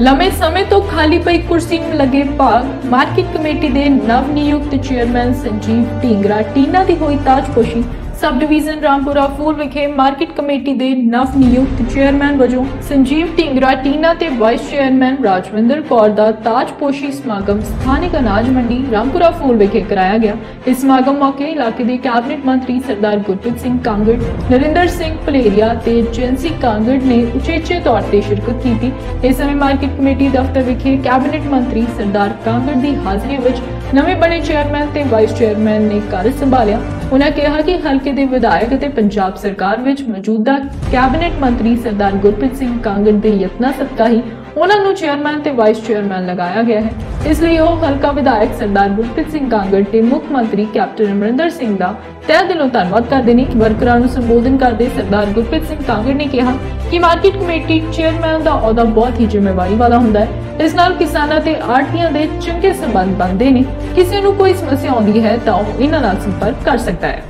ਲੰਮੇ ਸਮੇਂ ਤੋਂ ਖਾਲੀ ਪਈ ਕੁਰਸੀ ਨੂੰ ਲੱਗੇ ਭਾਗ, ਮਾਰਕੀਟ ਕਮੇਟੀ ਦੇ ਨਵ ਨਿਯੁਕਤ ਚੇਅਰਮੈਨ ਸੰਜੀਵ ਢੀਂਗਰਾ, ਟੀਨਾ ਦੀ ਹੋਈ ਤਾਜਪੋਸ਼ੀ ਸਬ ਡਿਵੀਜ਼ਨ ਰਾਮਪੁਰਾ ਫੂਲ ਵਿਖੇ ਮਾਰਕੀਟ ਕਮੇਟੀ ਦੇ ਨਵ ਨਿਯੁਕਤ ਚੇਅਰਮੈਨ ਵਜੋਂ ਸੰਜੀਵ ਢੀਂਗਰਾ, ਟੀਨਾ ਤੇ ਵਾਈਸ ਚੇਅਰਮੈਨ ਰਾਜਵਿੰਦਰ ਕੌਰ ਦਾ ਤਾਜਪੋਸ਼ੀ ਸਮਾਗਮ ਸਥਾਨਕ ਅਨਾਜ ਮੰਡੀ ਰਾਮਪੁਰਾ ਫੂਲ ਵਿਖੇ ਕਰਾਇਆ ਗਿਆ। ਇਸ ਸਮਾਗਮ ਮੌਕੇ ਇਲਾਕੇ ਦੇ ਕੈਬਨਿਟ ਮੰਤਰੀ ਸਰਦਾਰ ਗੁਰਪ੍ਰੀਤ ਸਿੰਘ ਕਾਂਗੜ, ਨਰਿੰਦਰ ਸਿੰਘ ਭਲੇਰੀਆ ਤੇ ਜੈਂਸੀ ਕਾਂਗੜ ਨੇ ਉਚੇਚੇ ਤੌਰ ਤੇ ਸ਼ਿਰਕਤ ਕੀਤੀ। ਇਸ ਸਮੇਂ ਮਾਰਕੀਟ ਕਮੇਟੀ ਦਫ਼ਤਰ ਵਿਖੇ ਕੈਬਨਿਟ ਮੰਤਰੀ ਸਰਦਾਰ ਕਾਂਗੜ ਦੀ ਹਾਜ਼ਰੀ ਵਿੱਚ ਨਵੇਂ ਬਣੇ ਚੇਅਰਮੈਨ ਤੇ ਵਾਈਸ ਚੇਅਰਮੈਨ ਨੇ ਕਾਰਜ ਸੰਭਾਲਿਆ। ਉਹਨਾਂ ਕਿਹਾ ਕਿ ਹਲਕੇ ਦੇ ਵਿਧਾਇਕ ਅਤੇ ਪੰਜਾਬ ਸਰਕਾਰ ਵਿੱਚ ਮੌਜੂਦਾ ਕੈਬਨਿਟ ਮੰਤਰੀ ਸਰਦਾਰ ਗੁਰਪ੍ਰੀਤ ਸਿੰਘ ਕਾਂਗੜ ਦੇ ਯਤਨਾਂ ਸਦਕਾ ਹੀ ਉਹਨਾਂ ਨੂੰ ਚੇਅਰਮੈਨ ਤੇ ਵਾਈਸ ਚੇਅਰਮੈਨ ਲਗਾਇਆ ਗਿਆ ਹੈ। ਇਸ ਲਈ ਉਹ ਹਲਕਾ ਵਿਧਾਇਕ ਸਰਦਾਰ ਗੁਰਪ੍ਰੀਤ ਸਿੰਘ ਕਾਂਗੜ ਤੇ ਮੁੱਖ ਮੰਤਰੀ ਕੈਪਟਨ ਅਮਰਿੰਦਰ ਸਿੰਘ ਦਾ ਤਹਿ ਦਿਲੋਂ ਧੰਨਵਾਦ ਕਰਦੇ ਨੇ। ਵਰਕਰਾਂ ਨੂੰ ਸੰਬੋਧਨ ਕਰਦੇ ਸਰਦਾਰ ਗੁਰਪ੍ਰੀਤ ਸਿੰਘ ਕਾਂਗੜ ਨੇ ਕਿਹਾ ਕਿ ਮਾਰਕੀਟ ਕਮੇਟੀ ਚੇਅਰਮੈਨ ਦਾ ਅਹੁਦਾ ਬਹੁਤ ਹੀ ਜ਼ਿੰਮੇਵਾਰੀ ਵਾਲਾ ਹੁੰਦਾ ਹੈ। ਇਸ ਨਾਲ ਕਿਸਾਨਾਂ ਤੇ ਆੜ੍ਹਤੀਆਂ ਦੇ ਚੰਗੇ ਸੰਬੰਧ ਬਣਦੇ ਨੇ। ਕਿਸੇ ਨੂੰ ਕੋਈ ਸਮੱਸਿਆ ਆਉਂਦੀ ਹੈ ਤਾਂ ਉਹ ਇਹਨਾਂ ਨਾਲ ਸੰਪਰਕ ਕਰ ਸਕਦਾ ਹੈ।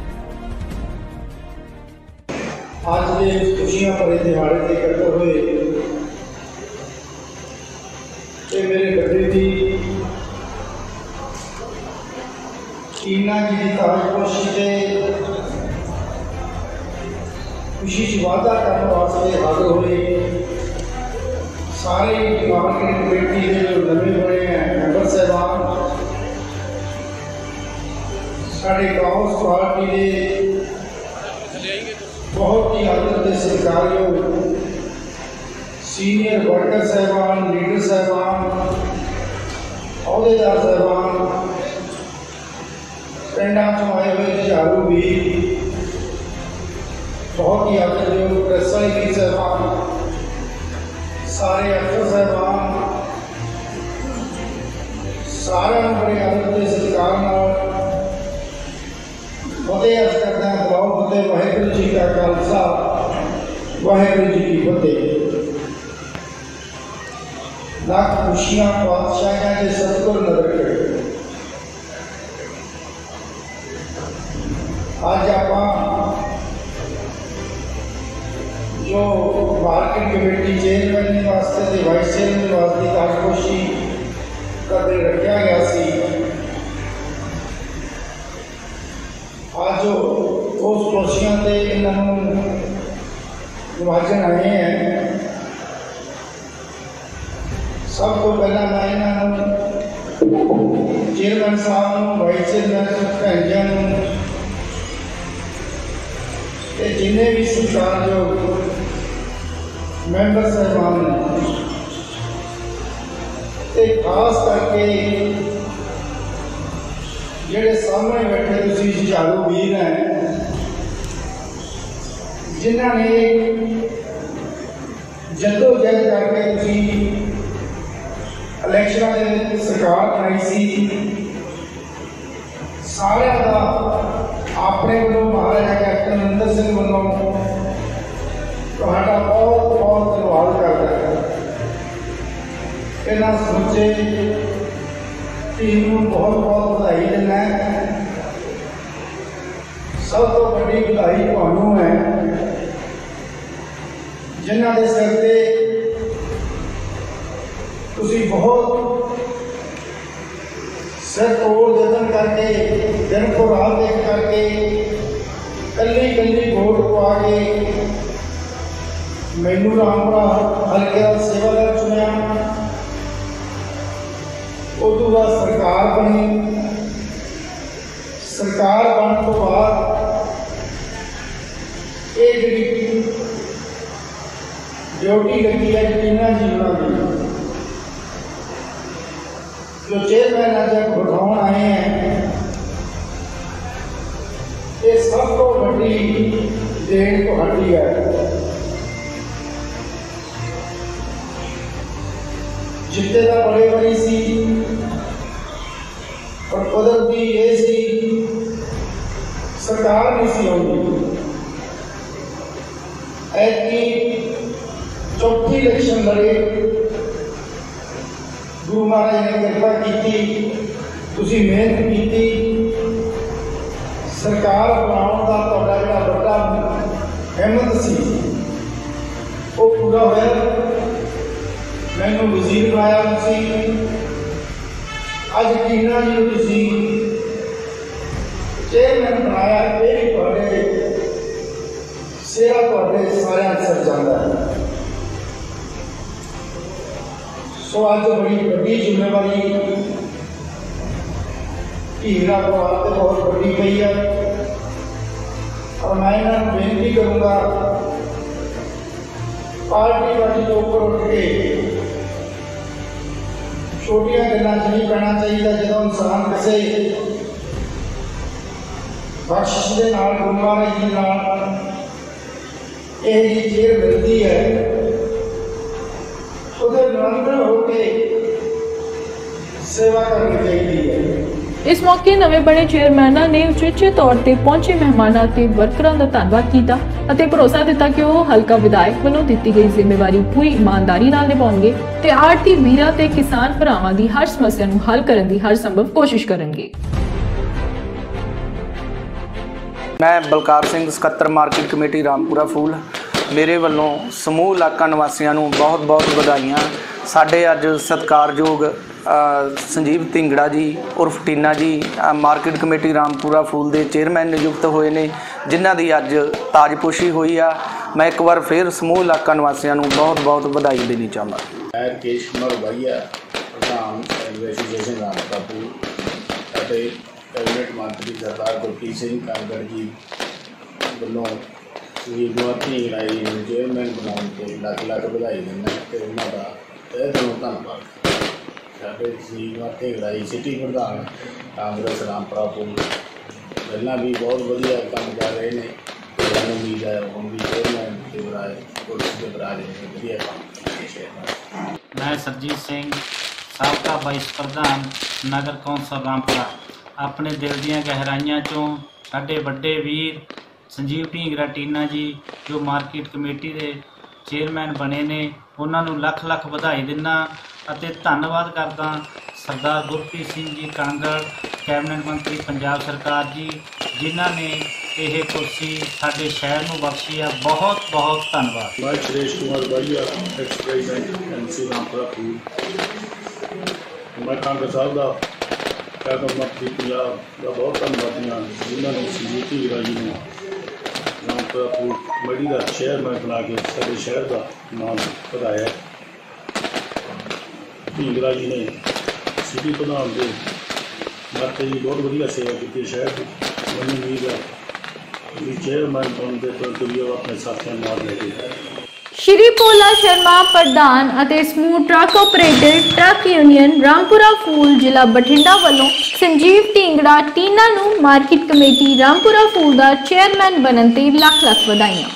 ਅੱਜ ਦੇ ਖੁਸ਼ੀਆਂ ਭਰੇ ਦਿਹਾੜੇ ਤੇ ਇਕੱਠੇ ਹੋਏ ਤੇ ਮੇਰੇ ਬੇਟੇ ਦੀ ਟੀਨਾ ਜੀ ਦੀ ਤਾਜਪੋਸ਼ੀ ਤੇ ਖੁਸ਼ੀ ਚ ਵਾਅਦਾ ਕਰਨ ਵਾਸਤੇ ਹਾਜ਼ਰ ਹੋਏ ਸਾਰੇ ਮਾਰਕੀਟ ਕਮੇਟੀ ਦੇ ਜੋ ਨਵੇਂ ਬਣੇ ਹੈ ਮੈਂਬਰ ਸਾਹਿਬਾਨ ਸਾਡੇ ਕਾਂਗਰਸ ਪਾਰਟੀ ਦੇ ਬਹੁਤ ਹੀ ਆਦਰ ਦੇ ਸਤਿਕਾਰਯੋਗ ਸੀਨੀਅਰ ਵਰਕਰ ਸਾਹਿਬਾਨ ਲੀਡਰ ਸਾਹਿਬਾਨ ਅਹੁਦੇਦਾਰ ਸਾਹਿਬਾਨ ਪਿੰਡਾਂ ਤੋਂ ਆਏ ਹੋਏ ਝਾੜੂ ਵੀ ਬਹੁਤ ਹੀ ਆਦਰ ਦੇ ਪ੍ਰੈਸਾਈ ਕੀ ਸਾਹਿਬਾਨ ਸਾਰੇ ਅਫਸਰ ਸਾਹਿਬਾਨ ਸਾਰਿਆਂ ਨੂੰ ਬੜੇ ਆਦਰ ਦੇ ਸਤਿਕਾਰ ਨਾਲ ਫਤਿਹ ਅਰਜ਼ ਕਰਦਾ ਹਾਂ ਬਲਾਉ ਫਤਿਹ ਵਾਹਿਗੁਰੂ ਜੀ ਕਾ ਖਾਲਸਾ ਵਾਹਿਗੁਰੂ ਜੀ ਕੀ ਫਤਿਹ ਲੱਖ ਖੁਸ਼ੀਆਂ ਪਾਤਸ਼ਾਹਾਂ ਦੇ ਸਤਿਗੁਰ ਨਦਰ ਕਰੇ ਅੱਜ ਆਪਾਂ ਜੋ ਮਾਰਕੀਟ ਕਮੇਟੀ ਚੇਅਰਮੈਨ ਵਾਸਤੇ ਤੇ ਵਾਈਸ ਚੇਅਰਮੈਨ ਵਾਸਤੇ ਕਾਰਜਕੋਸ਼ੀ ਕਰਦੇ ਰੱਖਿਆ ਗਿਆ ਸੀ ਅੱਜ ਉਸ ਕੁਰਸੀਆਂ ਤੇ ਇਹਨਾਂ ਨੂੰ ਨਿਵਾਜਨ ਆਏ ਹੈ ਸਭ ਤੋਂ ਪਹਿਲਾਂ ਮੈਂ ਇਹਨਾਂ ਨੂੰ ਚੇਅਰਮੈਨ ਸਾਹਿਬ ਨੂੰ ਵਾਈਸ ਚੇਅਰਮੈਨ ਭੈਣਜਾਂ ਨੂੰ ਤੇ ਜਿੰਨੇ ਵੀ ਸਤਿਕਾਰਯੋਗ ਮੈਂਬਰ ਸਾਹਿਬਾਨ ਨੇ ਤੇ ਖਾਸ ਕਰਕੇ ਜਿਹੜੇ ਸਾਹਮਣੇ ਬੈਠੇ ਤੁਸੀਂ ਝਾੜੂ ਵੀਰ ਹੈ ਜਿਨ੍ਹਾਂ ਨੇ ਜਦੋਂ ਜਦ ਕਰਕੇ ਤੁਸੀਂ ਇਲੈਕਸ਼ਨਾਂ ਦੇ ਵਿੱਚ ਸਰਕਾਰ ਬਣਾਈ ਸੀ। ਸਾਰਿਆਂ ਦਾ ਆਪਣੇ ਵੱਲੋਂ ਮਹਾਰਾਜਾ ਕੈਪਟਨ ਅਮਰਿੰਦਰ ਸਿੰਘ ਵੱਲੋਂ ਤੁਹਾਡਾ ਬਹੁਤ ਬਹੁਤ ਧੰਨਵਾਦ ਕਰਦਾ ਹਾਂ। ਇਹਨਾਂ ਸਮੁੱਚੇ ਟੀਮ ਨੂੰ ਬਹੁਤ ਬਹੁਤ ਵਧਾਈ ਦਿੰਦਾ ਸਭ ਤੋਂ ਵੱਡੀ ਵਧਾਈ ਤੁਹਾਨੂੰ ਹੈ। ਜਿਨ੍ਹਾਂ ਦੇ ਸਿਰ ਤੇ ਤੁਸੀਂ ਬਹੁਤ ਸਿਰ ਤੋੜ ਜਤਨ ਕਰਕੇ, ਦਿਨ ਕੋ ਰਾਤ ਦੇਖ ਕਰਕੇ ਕੱਲੀ ਕੱਲੀ ਵੋਟ ਪਾ ਕੇ ਮੈਨੂੰ ਰਾਮਪੁਰਾ ਹਲਕੇ ਦਾ ਸੇਵਾਦਾਰ ਚੁਣਿਆ। ਉਦੋਂ ਬਾਅਦ ਸਰਕਾਰ ਬਣੀ। ਸਰਕਾਰ ਬਣਨ ਤੋਂ ਬਾਅਦ ਇਹ ਜਿਹੜੀ ਡਿਊਟੀ ਲੱਗੀ ਹੈ ਕਿੰਨਾ ਜੀਵਨਾਂ ਦੀ ਜੋ ਚੇਅਰਮੈਨ ਅੱਜ ਬਿਠਾਉਣ ਆਏ ਹੈ ਇਹ ਸਭ ਤੋਂ ਵੱਡੀ ਦੇਣ ਤੁਹਾਡੀ ਹੈ ਜਿੱਤੇ ਦਾ ਬੜੇ ਬੜੀ ਸੀ ਪਰ ਕੁਦਰਤੀ ਇਹ ਸੀ ਸਰਕਾਰ ਨਹੀਂ ਸੀ ਆਉਂਦੀ ਐਤਕੀ ਚੌਥੀ ਇਲੈਕਸ਼ਨ ਲੜੇ ਗੁਰੂ ਮਹਾਰਾਜ ਨੇ ਕਿਰਪਾ ਕੀਤੀ, ਤੁਸੀਂ ਮਿਹਨਤ ਕੀਤੀ, ਸਰਕਾਰ ਬਣਾਉਣ ਦਾ ਤੁਹਾਡਾ ਜਿਹੜਾ ਵੱਡਾ ਹਿੰਮਤ ਸੀ, ਉਹ ਪੂਰਾ ਹੋਇਆ। ਮੈਨੂੰ ਵਜ਼ੀਰ ਬਣਾਇਆ ਤੁਸੀਂ। ਅੱਜ ਕਿੰਨਾ ਜੀ ਤੁਸੀਂ ਚੇਅਰਮੈਨ ਬਣਾਇਆ, ਇਹ ਵੀ ਤੁਹਾਡੇ ਸੇਵਾ ਤੁਹਾਡੇ ਸਾਰਿਆਂ ਦੇ ਸਿਰ ਜਾਂਦਾ ਹੈ। ਸੋ ਅੱਜ ਬੜੀ ਵੱਡੀ ਜ਼ਿੰਮੇਵਾਰੀ ਹੀਰਾ ਪਰਿਵਾਰ ਤੇ ਬਹੁਤ ਵੱਡੀ ਪਈ ਹੈ ਔਰ ਮੈਂ ਇਹਨਾਂ ਨੂੰ ਬੇਨਤੀ ਕਰੂੰਗਾ ਪਾਰਟੀ ਵਾਲੀ ਤੋਂ ਉੱਪਰ ਉੱਠ ਕੇ ਛੋਟੀਆਂ ਗੱਲਾਂ 'ਚ ਨਹੀਂ ਪੈਣਾ ਚਾਹੀਦਾ ਜਦੋਂ ਇਨਸਾਨ ਕਿਸੇ ਬਖਸ਼ਿਸ਼ ਦੇ ਨਾਲ ਗੁਰੂ ਮਹਾਰਾਜ ਜੀ ਨਾਲ ਇਹ ਜੀ ਨਿਰੰਤਰ ਹੋ ਕੇ ਸੇਵਾ ਕਰਨੀ ਚਾਹੀਦੀ ਹੈ। ਇਸ ਮੌਕੇ ਨਵੇਂ ਬਣੇ ਚੇਅਰਮੈਨਾਂ ਨੇ ਉਚੇਚੇ ਤੌਰ ਤੇ ਪਹੁੰਚੇ ਮਹਿਮਾਨਾਂ ਤੇ ਵਰਕਰਾਂ ਦਾ ਧੰਨਵਾਦ ਕੀਤਾ ਅਤੇ ਭਰੋਸਾ ਦਿੱਤਾ ਕਿ ਉਹ ਹਲਕਾ ਵਿਧਾਇਕ ਵੱਲੋਂ ਦਿੱਤੀ ਗਈ ਜ਼ਿੰਮੇਵਾਰੀ ਪੂਰੀ ਇਮਾਨਦਾਰੀ ਨਾਲ ਨਿਭਾਉਣਗੇ ਤੇ ਆੜਤੀ ਵੀਰਾਂ ਤੇ ਕਿਸਾਨ ਭਰਾਵਾਂ ਦੀ ਹਰ ਸਮੱਸਿਆ ਨੂੰ ਹੱਲ ਕਰਨ ਦੀ ਹਰ ਸੰਭਵ ਕੋਸ਼ਿਸ਼ ਕਰਨਗੇ। ਮੈਂ ਬਲਕਾਰ ਸਿੰਘ ਸਕੱਤਰ ਮਾਰਕੀਟ ਕਮੇਟੀ ਰਾਮਪੁਰਾ ਫੂਲ। ਮੇਰੇ ਵੱਲੋਂ ਸਮੂਹ ਇਲਾਕਾ ਨਿਵਾਸੀਆਂ ਨੂੰ ਬਹੁਤ-ਬਹੁਤ ਵਧਾਈਆਂ। ਸਾਡੇ ਅੱਜ ਸਤਿਕਾਰਯੋਗ ਸੰਜੀਵ ਢਿੰਗੜਾ ਜੀ, ਉਰਫ ਟੀਨਾ ਜੀ ਮਾਰਕੀਟ ਕਮੇਟੀ ਰਾਮਪੁਰਾ ਫੂਲ ਦੇ ਚੇਅਰਮੈਨ ਨਿਯੁਕਤ ਹੋਏ ਨੇ, ਜਿਨ੍ਹਾਂ ਦੀ ਅੱਜ ਤਾਜਪੋਸ਼ੀ ਹੋਈ ਆ। ਮੈਂ ਇੱਕ ਵਾਰ ਫਿਰ ਸਮੂਹ ਇਲਾਕਾ ਨਿਵਾਸੀਆਂ ਨੂੰ ਬਹੁਤ-ਬਹੁਤ ਵਧਾਈ ਦੇਣੀ ਚਾਹੁੰਦਾ ਮੈਂ ਰਕੇਸ਼ ਕੁਮਾਰ ਭਾਈਆ ਪ੍ਰਧਾਨ ਐਸੋਸੀਏਸ਼ਨ ਰਾਮਪਾਪੂ ਅਤੇ ਕੈਬਨਿਟ ਮੰਤਰੀ ਸਰਦਾਰ ਗੁਰਪ੍ਰੀਤ ਸਿੰਘ ਕਾਂਗੜ ਜੀ ਵੱਲੋਂ ਸ੍ਰੀ ਗੁਆਤੀ ਰਾਈ ਨੂੰ ਚੇਅਰਮੈਨ ਬਣਾਉਣ ਤੇ ਲੱਖ ਲੱਖ ਵਧਾਈ ਦਿੰਦਾ, ਤੇ ਉਹਨਾਂ ਦਾ ਤਹਿ ਦਿਲੋਂ ਧੰਨਵਾਦ। ਸਾਡੇ ਸ੍ਰੀ ਗੁਆਤੀ ਰਾਈ ਸਿਟੀ ਪ੍ਰਧਾਨ, ਕਾਂਗਰਸ, ਰਾਮਪੁਰਾ ਪੁਲ ਪਹਿਲਾਂ ਵੀ ਬਹੁਤ ਵਧੀਆ ਕੰਮ ਕਰ ਰਹੇ ਨੇ। ਤੇ ਮੈਨੂੰ ਉਮੀਦ ਹੈ ਹੁਣ ਵੀ ਚੇਅਰਮੈਨ ਤੇ ਬਰਾਏ ਕੁਰਸੀ ਤੇ ਬਰਾਏ ਵਧੀਆ ਕੰਮ ਮੈਂ ਸਰਜੀਤ ਸਿੰਘ, ਸਾਬਕਾ ਵਾਈਸ ਪ੍ਰਧਾਨ, ਨਗਰ ਕੌਂਸਲ ਰਾਮਪੁਰਾ। ਆਪਣੇ ਦਿਲ ਦੀਆਂ ਗਹਿਰਾਈਆਂ ਚੋਂ ਸਾਡੇ ਵੱਡੇ ਵੀਰ ਸੰਜੀਵ ਢੀਂਗਰਾ ਟੀਨਾ ਜੀ, ਜੋ ਮਾਰਕੀਟ ਕਮੇਟੀ ਦੇ ਚੇਅਰਮੈਨ ਬਣੇ ਨੇ, ਉਹਨਾਂ ਨੂੰ ਲੱਖ ਲੱਖ ਵਧਾਈ ਦਿੰਦਾ ਅਤੇ ਧੰਨਵਾਦ ਕਰਦਾ ਸਰਦਾਰ ਗੁਰਪ੍ਰੀਤ ਸਿੰਘ ਜੀ ਕਾਂਗੜ, ਕੈਬਨਿਟ ਮੰਤਰੀ ਪੰਜਾਬ ਸਰਕਾਰ ਜੀ, ਜਿਨ੍ਹਾਂ ਨੇ ਇਹ ਕੁਰਸੀ ਸਾਡੇ ਸ਼ਹਿਰ ਨੂੰ ਬਖਸ਼ੀ ਆ। ਬਹੁਤ ਬਹੁਤ ਧੰਨਵਾਦ। ਮੈਂ ਸੁਰੇਸ਼ ਕੁਮਾਰ ਬਾਈਆ ਐਕਸ ਐਮਸੀ ਰਾਮਪੁਰਾ ਫੂਲ ਮੈਂ ਕਾਂਗੜ ਸਾਹਿਬ ਦਾ, ਕੈਬਨਿਟ ਮੰਤਰੀ ਪੰਜਾਬ ਦਾ ਬਹੁਤ ਧੰਨਵਾਦੀ ਹਾਂ, ਜਿਨ੍ਹਾਂ ਨੇ ਸੰਜੀਤੀ ਰਾਜੀ ਨੂੰ ਰਾਮਪੁਰਾ ਫੂਲ ਕਮੇਟੀ ਦਾ ਚੇਅਰਮੈਨ ਬਣਾ ਕੇ ਸਾਡੇ ਸ਼ਹਿਰ ਦਾ ਨਾਮ ਵਧਾਇਆ। ਢੀਂਗਰਾ ਜੀ ਨੇ ਸਿਟੀ ਪ੍ਰਧਾਨ ਦੇ ਨਾਤੇ ਜੀ ਬਹੁਤ ਵਧੀਆ ਸੇਵਾ ਕੀਤੀ ਸ਼ਹਿਰ ਦੀ। ਮੈਨੂੰ ਉਮੀਦ ਹੈ ਵੀ ਚੇਅਰਮੈਨ ਬਣਨ ਦੇ ਤੁਰੰਤ ਵੀ ਉਹ ਆਪਣੇ ਸਾਥੀਆਂ ਨਾਲ ਲੈ ਕੇ ਸ਼੍ਰੀ ਪੋਲਾ ਸ਼ਰਮਾ ਪ੍ਰਧਾਨ ਅਤੇ ਸਮੂਹ truck operator truck union Rampura Phul ਜ਼ਿਲ੍ਹਾ ਬਠਿੰਡਾ ਵੱਲੋਂ ਸੰਜੀਵ ਢੀਂਗੜਾ ਟੀਨਾ ਨੂੰ ਮਾਰਕੀਟ ਕਮੇਟੀ ਰਾਮਪੁਰਾ ਫੂਲ ਦਾ ਚੇਅਰਮੈਨ ਬਣਨ ਤੇ ਲੱਖ ਲੱਖ ਵਧਾਈਆਂ।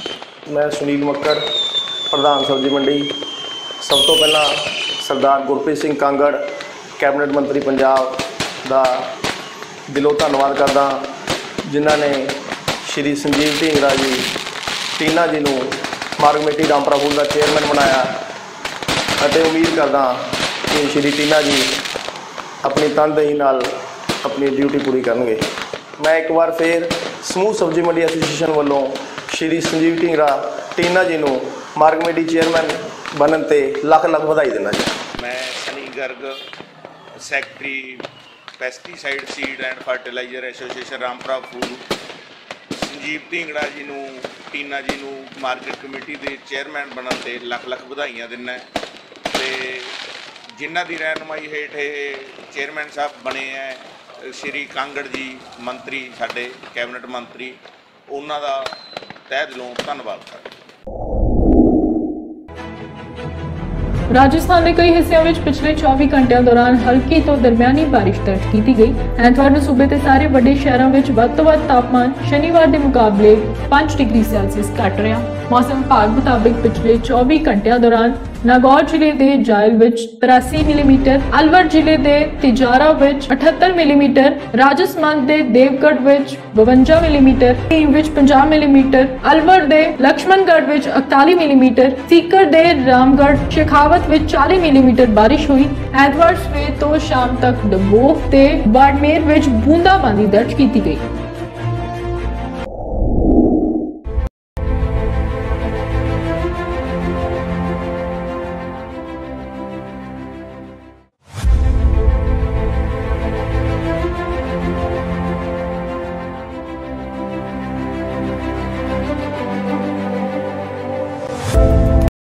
ਮੈਂ ਸੁਨੀਲ ਮੱਕੜ, ਪ੍ਰਧਾਨ ਸਬਜ਼ੀ ਮੰਡੀ। ਸਭ ਤੋਂ ਪਹਿਲਾਂ ਸਰਦਾਰ ਗੁਰਪ੍ਰੀਤ ਸਿੰਘ ਕਾਂਗੜ, ਕੈਬਨਿਟ ਮੰਤਰੀ ਪੰਜਾਬ ਦਾ ਦਿਲੋਂ ਧੰਨਵਾਦ ਕਰਦਾ ਜਿਨ੍ਹਾਂ ਨੇ ਸ਼੍ਰੀ ਸੰਜੀਵ ਢੀਂਗਰਾ ਜੀ, ਟੀਨਾ ਜੀ ਨੂੰ ਮਾਰਗ ਕਮੇਟੀ ਰਾਮਪੁਰਾ ਫੂਲ ਦਾ ਚੇਅਰਮੈਨ ਬਣਾਇਆ ਅਤੇ ਉਮੀਦ ਕਰਦਾ ਕਿ ਸ਼੍ਰੀ ਟੀਨਾ ਜੀ ਆਪਣੀ ਤਨਦੇਹੀ ਨਾਲ ਆਪਣੀ ਡਿਊਟੀ ਪੂਰੀ ਕਰਨਗੇ। ਮੈਂ ਇੱਕ ਵਾਰ ਫੇਰ ਸਮੂਹ ਸਬਜ਼ੀ ਮੰਡੀ ਐਸੋਸੀਏਸ਼ਨ ਵੱਲੋਂ ਸ਼੍ਰੀ ਸੰਜੀਵ ਢੀਂਗਰਾ ਟੀਨਾ ਜੀ ਨੂੰ ਮਾਰਗ ਕਮੇਟੀ ਚੇਅਰਮੈਨ ਬਣਨ ਤੇ ਲੱਖ ਲੱਖ ਵਧਾਈ ਦਿੰਦਾ ਜੀ। ਮੈਂ Sunny Garg secretary pesticide seed and fertiliser association Rampura Phul. Sanjeev Dhingra ji ਨੂੰ ਟੀਨਾ ਜੀ ਨੂੰ ਮਾਰਕੀਟ ਕਮੇਟੀ ਦੇ ਚੇਅਰਮੈਨ ਬਣਨ ਤੇ ਲੱਖ ਲੱਖ ਵਧਾਈਆਂ ਦਿੰਦਾ ਤੇ ਜਿਨ੍ਹਾਂ ਦੀ ਰਹਿਨੁਮਾਈ ਹੇਠ ਇਹ ਚੇਅਰਮੈਨ ਸਾਹਿਬ ਬਣੇ ਐ ਸ਼੍ਰੀ ਕਾਂਗੜ ਜੀ ਮੰਤਰੀ, ਸਾਡੇ ਕੈਬਨਿਟ ਮੰਤਰੀ, ਉਹਨਾਂ ਦਾ ਤਹਿ ਦਿਲੋਂ ਧੰਨਵਾਦ। ਰਾਜਸਥਾਨ ਦੇ ਕਈ ਹਿੱਸਿਆਂ ਵਿੱਚ ਪਿਛਲੇ 24 ਘੰਟਿਆਂ ਦੌਰਾਨ ਹਲਕੀ ਤੋਂ ਦਰਮਿਆਨੀ ਬਾਰਿਸ਼ ਦਰਜ ਕੀਤੀ ਗਈ। ਐਤਵਾਰ ਨੂੰ ਸੂਬੇ ਦੇ ਸਾਰੇ ਵੱਡੇ ਸ਼ਹਿਰਾਂ ਵਿੱਚ ਵੱਧ ਤੋਂ ਵੱਧ ਤਾਪਮਾਨ ਸ਼ਨੀਵਾਰ ਦੇ ਮੁਕਾਬਲੇ 5 ਡਿਗਰੀ ਸੈਲਸੀਅਸ ਘਟ ਰਿਹਾ। ਮੌਸਮ ਵਿਭਾਗ ਮੁਤਾਬਕ ਪਿਛਲੇ 24 ਘੰਟਿਆਂ ਦੌਰਾਨ ਨਾਗੌਰ ਜ਼ਿਲ੍ਹੇ ਦੇ ਜਾਇਲ ਵਿੱਚ 83 ਮਿਲੀਮੀਟਰ, ਅਲਵਰ ਜ਼ਿਲ੍ਹੇ ਦੇ ਤਿਜਾਰਾ ਵਿੱਚ 78 ਮਿਲੀਮੀਟਰ, ਰਾਜਸਥਾਨ ਦੇ ਦੇਵਗੜ ਵਿੱਚ 52 ਮਿਲੀਮੀਟਰ ਟੀਮ ਵਿੱਚ 50 ਮਿਲੀਮੀਟਰ, ਅਲਵਰ ਦੇ ਲక్ష్ਮਣਗੜ ਵਿੱਚ 41 ਮਿਲੀਮੀਟਰ, ਸੀਕਰ ਦੇ ਰਾਮਗੜ ਸ਼ੇਖਾਵਤ ਵਿੱਚ 40 ਮਿਲੀਮੀਟਰ ਬਾਰਿਸ਼ ਹੋਈ। ਐਤਵਾਰ ਸਵੇਰ ਤੋਂ ਸ਼ਾਮ ਤੱਕ ਡਬੋਕ ਤੇ ਬਾੜਮੇਰ ਵਿੱਚ ਬੂੰਦਾਬਾਂਦੀ ਦਰਜ ਕੀਤੀ ਗਈ।